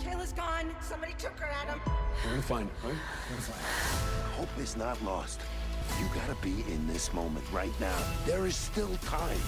Kayla's gone. Somebody took her, Adam. We're gonna find her, right? We're gonna find her. Hope is not lost. You gotta be in this moment right now. There is still time.